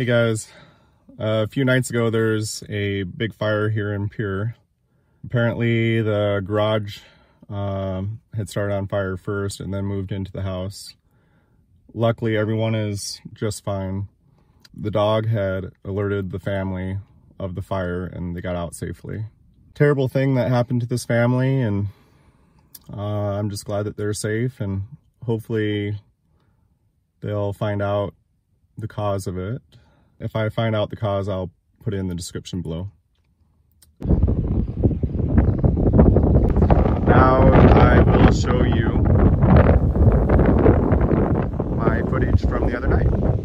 Hey guys, uh, a few nights ago there's a big fire here in Pierre. Apparently the garage um, had started on fire first and then moved into the house. Luckily everyone is just fine. The dog had alerted the family of the fire and they got out safely. Terrible thing that happened to this family and uh, I'm just glad that they're safe and hopefully they'll find out the cause of it. If I find out the cause, I'll put it in the description below. Now I will show you my footage from the other night.